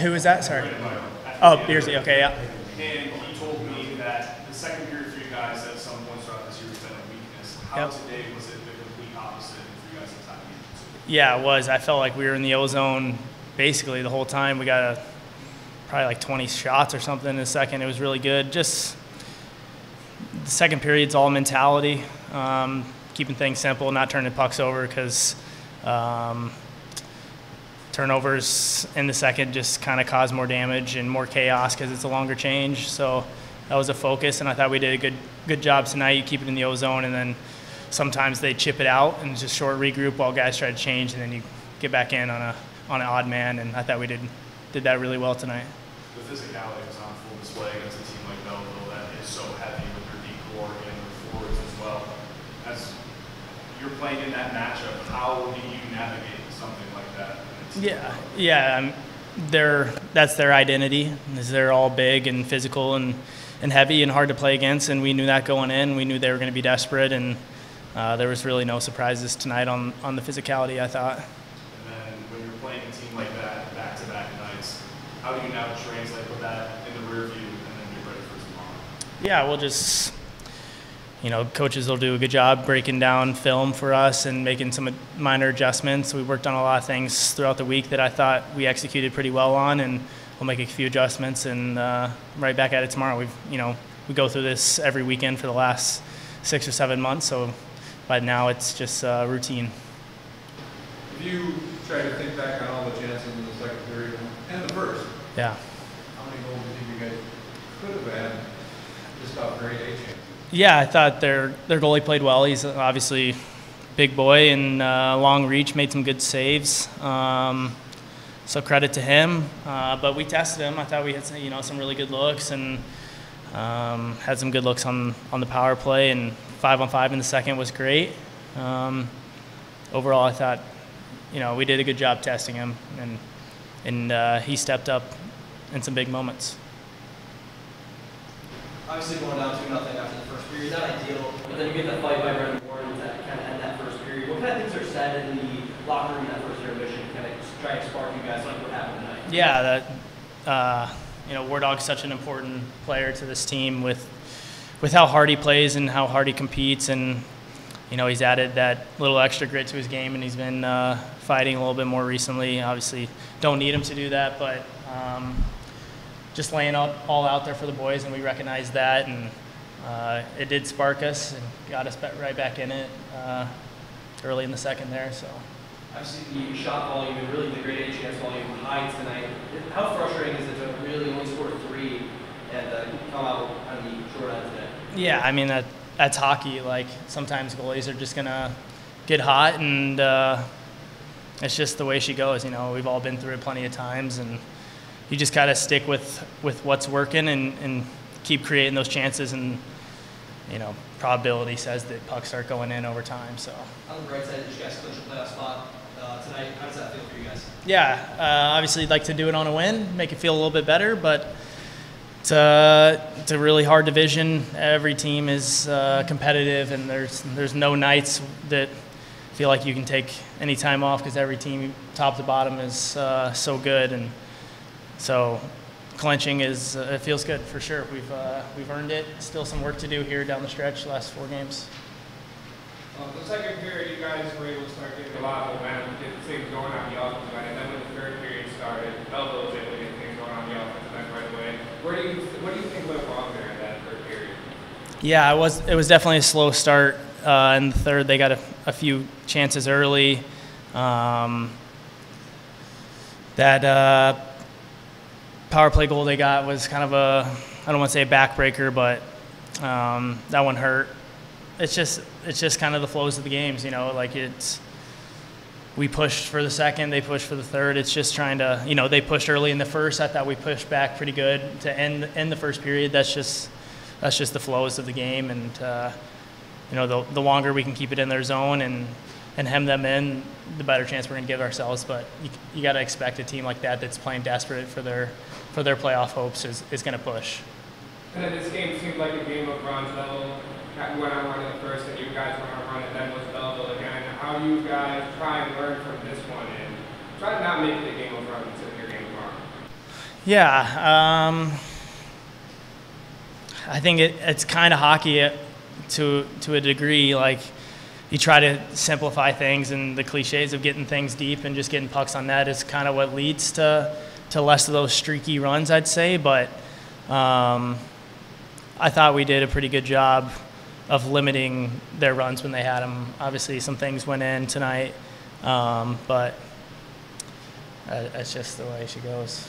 Who is that? Sorry. Oh, Beersy. Okay, yeah. And he told me that the second period for you guys at some points throughout this year has been a weakness. How Yep. today was it the complete opposite for you guys at time? Yeah, it was. I felt like we were in the ozone basically the whole time. We got a, probably like 20 shots or something in the second. It was really good. Just the second period's all mentality, um, keeping things simple, not turning pucks over because um, turnovers in the second just kind of cause more damage and more chaos because it's a longer change. So that was a focus, and I thought we did a good good job tonight. You keep it in the ozone, and then sometimes they chip it out and just short regroup while guys try to change, and then you get back in on a on an odd man. And I thought we did did that really well tonight. The physicality was on full display against a team like Belleville that is so heavy with their D corps and their forwards as well. As you're playing in that matchup, how do you navigate something like that? Yeah, yeah. Um, they're that's their identity. Is they're all big and physical and and heavy and hard to play against. And we knew that going in. We knew they were going to be desperate, and uh, there was really no surprises tonight on on the physicality. I thought. And then when you're playing a team like that back to back nights, how do you now translate with that in the rear view and then get ready for tomorrow? Yeah, we'll just, you know, coaches will do a good job breaking down film for us and making some minor adjustments. We worked on a lot of things throughout the week that I thought we executed pretty well on, and we'll make a few adjustments and uh, right back at it tomorrow. We've, you know, we go through this every weekend for the last six or seven months, so by now it's just uh, routine. If you try to think back on all the chances in the second period and the first, Yeah. how many goals do you think you guys could have had just off grade A chances? Yeah, I thought their their goalie played well. He's obviously big boy and uh, long reach, made some good saves. Um, so credit to him. Uh, but we tested him. I thought we had some, you know some really good looks and um, had some good looks on on the power play and five on five in the second was great. Um, overall, I thought you know we did a good job testing him and and uh, he stepped up in some big moments. Obviously going down two nothing after the first period, is not ideal, but then you get that fight by Brendan Warren that kind of end that first period. What kind of things are said in the locker room that first intermission to kind of try and spark you guys like what happened tonight? Yeah, that uh, you know, War Dog's such an important player to this team with with how hard he plays and how hard he competes, and you know he's added that little extra grit to his game, and he's been uh, fighting a little bit more recently. Obviously, don't need him to do that, but um, just laying out, all out there for the boys, and we recognized that, and uh, it did spark us and got us right back in it uh, early in the second there. So. Obviously the shot volume and really the grade A chance volume high tonight. How frustrating is it to really only score three and uh, come out on the short end today? Yeah, I mean that that's hockey. Like sometimes goalies are just gonna get hot, and uh, it's just the way she goes. You know, we've all been through it plenty of times, and you just gotta stick with with what's working and, and keep creating those chances. And you know, probability says that pucks start going in over time. So On the bright side, did you guys clinch a playoff spot uh, tonight? How does that feel for you guys? yeah, uh, obviously you'd like to do it on a win, make it feel a little bit better, but. It's a, it's a really hard division. Every team is uh, competitive, and there's there's no nights that feel like you can take any time off because every team, top to bottom, is uh, so good. And so, clinching is uh, it feels good for sure. We've uh, we've earned it. Still some work to do here down the stretch. Last four games. Uh, the second period, you guys were able to start getting a lot of momentum, get things going on the offensive end, and then when the third period started, Belleville was able to get things going on the offensive end right away. Where do you, what do you think went wrong there in that third period? Yeah, it was it was definitely a slow start. Uh, in the third, they got a, a few chances early. Um, that uh, power play goal they got was kind of a I don't want to say a backbreaker, but um, that one hurt. It's just it's just kind of the flows of the games, you know. Like it's we pushed for the second, they pushed for the third. It's just trying to, you know, they pushed early in the first. I thought we pushed back pretty good to end end the first period. That's just that's just the flows of the game, and uh, you know, the the longer we can keep it in their zone and and hem them in, the better chance we're going to give ourselves. But you, you got to expect a team like that that's playing desperate for their for their playoff hopes is, is going to push. And then this game seemed like a game of runs. Belleville went on one in the first, and you guys went on run, and then was Belleville again. How do you guys try and learn from this one and try to not make it a game of runs until your game tomorrow? Yeah, um, I think it, it's kind of hockey to to a degree. Like you try to simplify things, and the cliches of getting things deep and just getting pucks on net is kind of what leads to to less of those streaky runs, I'd say. But um, I thought we did a pretty good job of limiting their runs when they had them. Obviously, some things went in tonight, um, but uh, that's just the way she goes.